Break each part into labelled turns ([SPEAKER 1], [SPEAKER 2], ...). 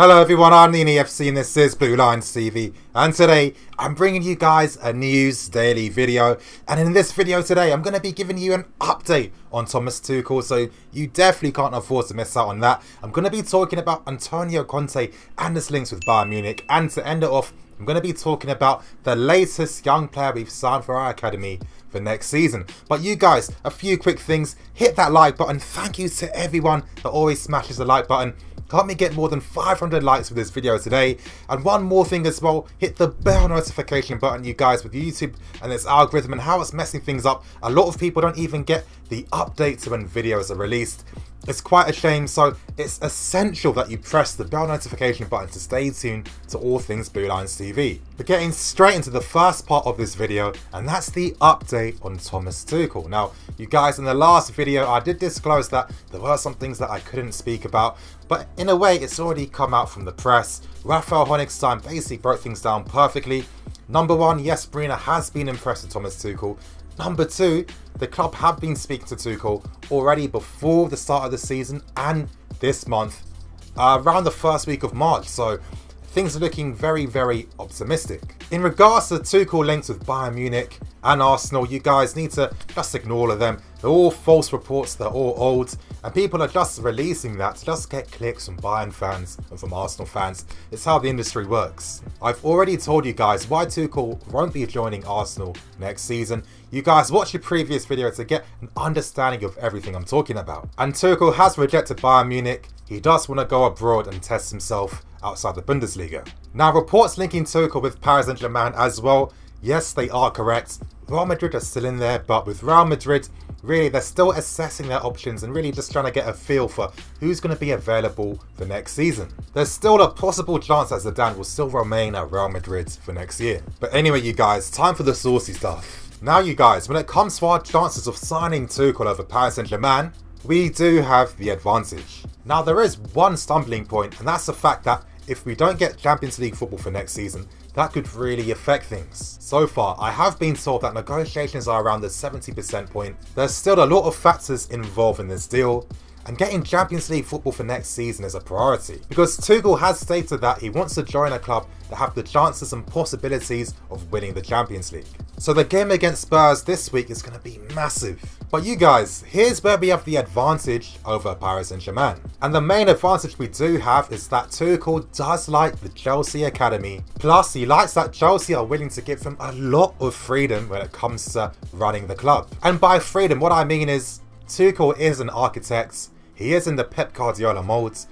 [SPEAKER 1] Hello everyone, I'm NiiNii FC and this is Blue Lions TV and today I'm bringing you guys a news daily video and in this video today I'm going to be giving you an update on Thomas Tuchel so you definitely can't afford to miss out on that. I'm going to be talking about Antonio Conte and his links with Bayern Munich and to end it off I'm going to be talking about the latest young player we've signed for our academy for next season. But you guys, a few quick things. Hit that like button. Thank you to everyone that always smashes the like button. Help me get more than 500 likes for this video today. And one more thing as well, hit the bell notification button you guys with YouTube and its algorithm and how it's messing things up. A lot of people don't even get the updates when videos are released. It's quite a shame, so it's essential that you press the bell notification button to stay tuned to all things Blue Lions TV. We're getting straight into the first part of this video, and that's the update on Thomas Tuchel. Now, you guys, in the last video, I did disclose that there were some things that I couldn't speak about, but in a way, it's already come out from the press. Raphael Honigstein basically broke things down perfectly. Number one, yes, Marina has been impressed with Thomas Tuchel, Number two, the club have been speaking to Tuchel already before the start of the season and this month, uh, around the first week of March. So things are looking very, very optimistic. In regards to Tuchel links with Bayern Munich and Arsenal, you guys need to just ignore them. They're all false reports, they're all old, and people are just releasing that to just get clicks from Bayern fans and from Arsenal fans. It's how the industry works. I've already told you guys why Tuchel won't be joining Arsenal next season. You guys watch the previous video to get an understanding of everything I'm talking about. And Tuchel has rejected Bayern Munich. He does want to go abroad and test himself outside the Bundesliga. Now reports linking Tuchel with Paris Saint-Germain as well, yes they are correct. Real Madrid are still in there, but with Real Madrid, really they're still assessing their options and really just trying to get a feel for who's going to be available for next season. There's still a possible chance that Zidane will still remain at Real Madrid for next year. But anyway you guys, time for the saucy stuff. Now you guys, when it comes to our chances of signing Tuchel over Paris Saint-Germain, we do have the advantage. Now there is one stumbling point and that's the fact that if we don't get Champions League football for next season, that could really affect things. So far, I have been told that negotiations are around the 70% point. There's still a lot of factors involved in this deal, and getting Champions League football for next season is a priority. Because Tuchel has stated that he wants to join a club that have the chances and possibilities of winning the Champions League. So the game against Spurs this week is going to be massive. But you guys, here's where we have the advantage over Paris Saint-Germain. And the main advantage we do have is that Tuchel does like the Chelsea Academy. Plus, he likes that Chelsea are willing to give him a lot of freedom when it comes to running the club. And by freedom, what I mean is Tuchel is an architect, he is in the Pep Guardiola molds,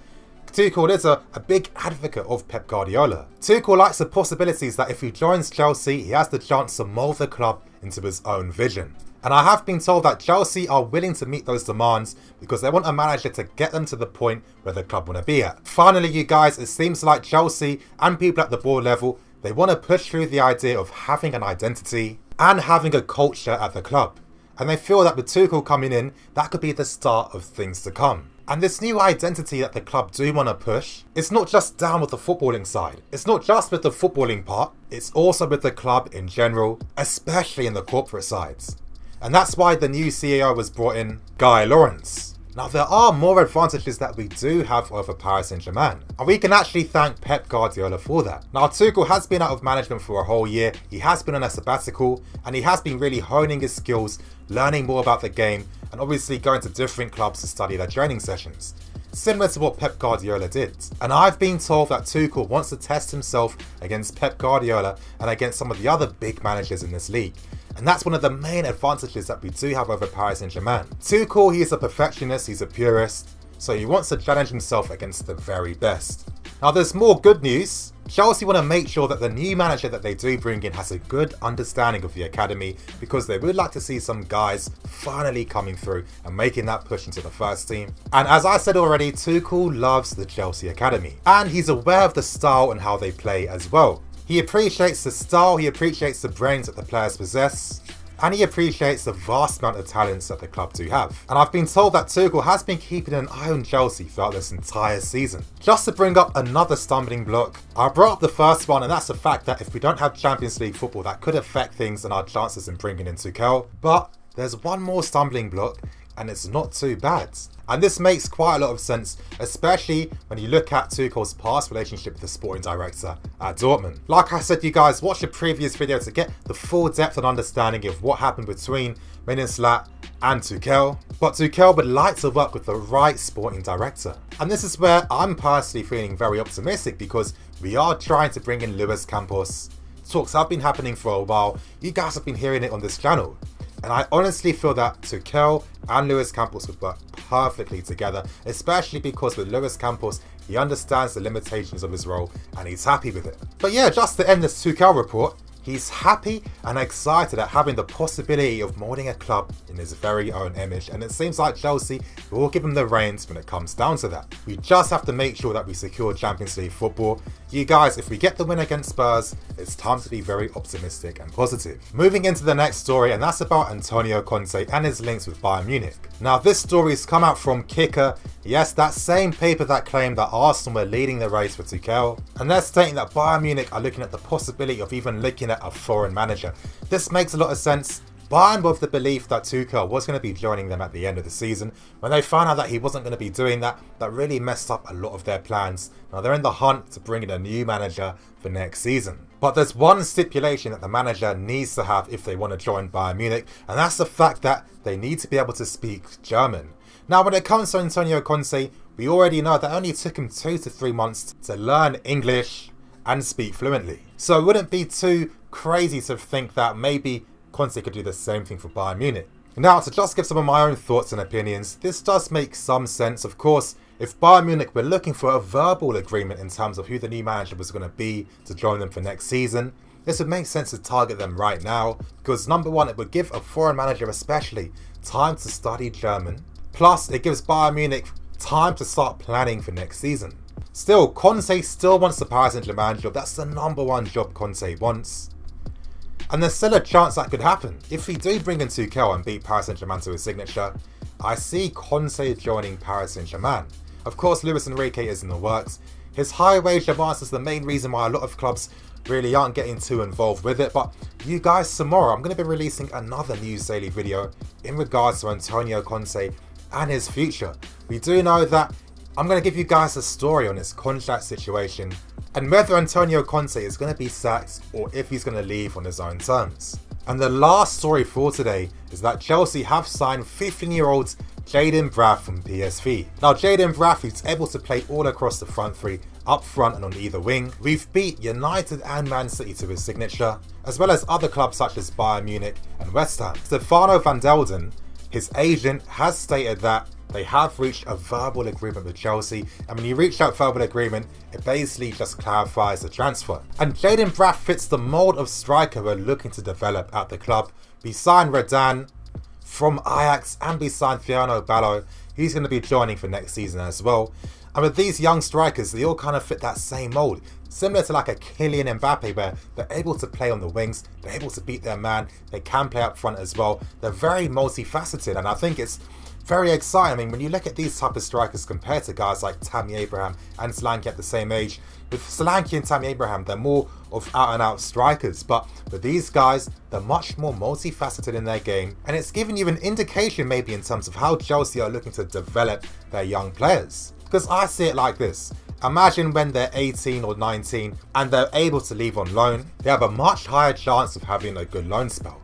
[SPEAKER 1] Tuchel is a, a big advocate of Pep Guardiola. Tuchel likes the possibilities that if he joins Chelsea, he has the chance to mould the club into his own vision. And I have been told that Chelsea are willing to meet those demands because they want a manager to get them to the point where the club want to be at. Finally, you guys, it seems like Chelsea and people at the board level, they want to push through the idea of having an identity and having a culture at the club. And they feel that with Tuchel coming in, that could be the start of things to come. And this new identity that the club do want to push, it's not just down with the footballing side. It's not just with the footballing part, it's also with the club in general, especially in the corporate sides. And that's why the new CEO was brought in, Guy Laurence. Now there are more advantages that we do have over Paris Saint-Germain, and we can actually thank Pep Guardiola for that. Now Tuchel has been out of management for a whole year, he has been on a sabbatical, and he has been really honing his skills, learning more about the game, and obviously going to different clubs to study their training sessions. Similar to what Pep Guardiola did. And I've been told that Tuchel wants to test himself against Pep Guardiola and against some of the other big managers in this league. And that's one of the main advantages that we do have over Paris Saint-Germain. Tuchel, he's a perfectionist, he's a purist, so he wants to challenge himself against the very best. Now there's more good news. Chelsea want to make sure that the new manager that they do bring in has a good understanding of the academy because they would like to see some guys finally coming through and making that push into the first team. And as I said already, Tuchel loves the Chelsea academy and he's aware of the style and how they play as well. He appreciates the style, he appreciates the brains that the players possess, and he appreciates the vast amount of talents that the club do have. And I've been told that Tuchel has been keeping an eye on Chelsea throughout this entire season. Just to bring up another stumbling block, I brought up the first one and that's the fact that if we don't have Champions League football that could affect things and our chances in bringing in Tuchel. But there's one more stumbling block and it's not too bad. And this makes quite a lot of sense, especially when you look at Tuchel's past relationship with the sporting director at Dortmund. Like I said, you guys, watch the previous video to get the full depth and understanding of what happened between Miroslav and Tuchel. But Tuchel would like to work with the right sporting director. And this is where I'm personally feeling very optimistic because we are trying to bring in Luis Campos. Talks have been happening for a while, you guys have been hearing it on this channel. And I honestly feel that Tuchel and Luis Campos would work perfectly together, especially because with Luis Campos, he understands the limitations of his role and he's happy with it. But yeah, just to end this Tuchel report, He's happy and excited at having the possibility of molding a club in his very own image, and it seems like Chelsea will give him the reins when it comes down to that. We just have to make sure that we secure Champions League football. You guys, if we get the win against Spurs, it's time to be very optimistic and positive. Moving into the next story, and that's about Antonio Conte and his links with Bayern Munich. Now, this story has come out from Kicker, yes, that same paper that claimed that Arsenal were leading the race for Tuchel, and they're stating that Bayern Munich are looking at the possibility of even looking at a foreign manager. This makes a lot of sense. Bayern with the belief that Tuchel was going to be joining them at the end of the season. When they found out that he wasn't going to be doing that, that really messed up a lot of their plans. Now they're in the hunt to bring in a new manager for next season. But there's one stipulation that the manager needs to have if they want to join Bayern Munich, and that's the fact that they need to be able to speak German. Now when it comes to Antonio Conte, we already know that only took him two to three months to learn English and speak fluently. So it wouldn't be too crazy to think that maybe Conte could do the same thing for Bayern Munich. Now, to just give some of my own thoughts and opinions, this does make some sense. Of course, if Bayern Munich were looking for a verbal agreement in terms of who the new manager was going to be to join them for next season, this would make sense to target them right now, because number one, it would give a foreign manager especially time to study German, plus it gives Bayern Munich time to start planning for next season. Still, Conte still wants the Paris Saint-Germain job, that's the number one job Conte wants. And there's still a chance that could happen. If we do bring in Tuchel and beat Paris Saint-Germain to his signature, I see Conte joining Paris Saint-Germain. Of course, Luis Enrique is in the works. His high wage advance is the main reason why a lot of clubs really aren't getting too involved with it. But you guys, tomorrow I'm going to be releasing another news daily video in regards to Antonio Conte and his future. We do know that I'm going to give you guys a story on his contract situation and whether Antonio Conte is going to be sacked or if he's going to leave on his own terms. And the last story for today is that Chelsea have signed 15-year-old Jayden Braaf from PSV. Now Jayden Braaf is able to play all across the front three, up front and on either wing. We've beat United and Man City to his signature, as well as other clubs such as Bayern Munich and West Ham. Stefano van Delden, his agent, has stated that they have reached a verbal agreement with Chelsea, and when you reach that verbal agreement, it basically just clarifies the transfer. And Jayden Braaf fits the mould of striker we're looking to develop at the club. We signed Redan from Ajax and we signed Thierno Ballo. He's going to be joining for next season as well. And with these young strikers, they all kind of fit that same mould. Similar to like a Kylian Mbappe where they're able to play on the wings, they're able to beat their man, they can play up front as well. They're very multifaceted and I think it's very exciting. I mean, when you look at these type of strikers compared to guys like Tammy Abraham and Solanke at the same age, with Solanke and Tammy Abraham, they're more of out and out strikers, but with these guys, they're much more multifaceted in their game, and it's giving you an indication maybe in terms of how Chelsea are looking to develop their young players. Because I see it like this. Imagine when they're 18 or 19 and they're able to leave on loan, they have a much higher chance of having a good loan spell.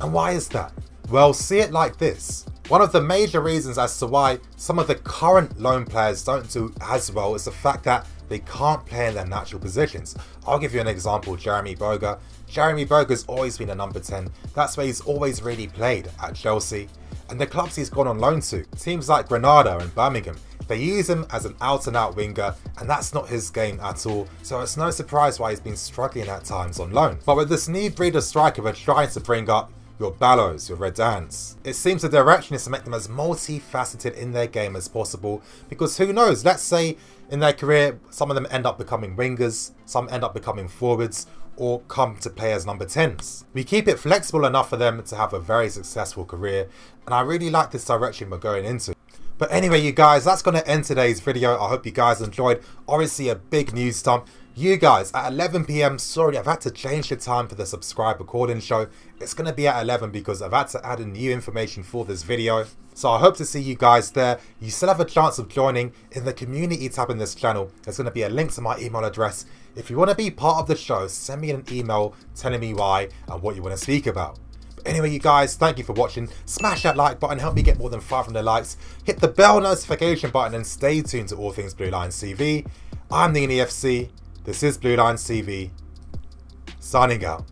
[SPEAKER 1] And why is that? Well, see it like this. One of the major reasons as to why some of the current loan players don't do as well is the fact that they can't play in their natural positions. I'll give you an example, Jeremy Boga. Jeremy Boga's always been a number 10. That's where he's always really played at Chelsea. And the clubs he's gone on loan to, teams like Granada and Birmingham, they use him as an out and out winger, and that's not his game at all, so it's no surprise why he's been struggling at times on loan. But with this new breed of striker we're trying to bring up, your Ballos, your red Redans. It seems the direction is to make them as multifaceted in their game as possible because who knows, let's say in their career some of them end up becoming wingers, some end up becoming forwards, or come to play as number 10s. We keep it flexible enough for them to have a very successful career and I really like this direction we're going into. But anyway, you guys, that's going to end today's video. I hope you guys enjoyed. Obviously, a big news dump. You guys at 11 p.m. Sorry, I've had to change the time for the subscribe recording show. It's going to be at 11 because I've had to add in new information for this video. So I hope to see you guys there. You still have a chance of joining in the community tab in this channel. There's going to be a link to my email address. If you want to be part of the show, send me an email telling me why and what you want to speak about. But anyway, you guys, thank you for watching. Smash that like button, help me get more than 500 likes. Hit the bell notification button and stay tuned to all things Blue Lions TV. I'm the NEFC. This is Blue Lions TV. Signing out.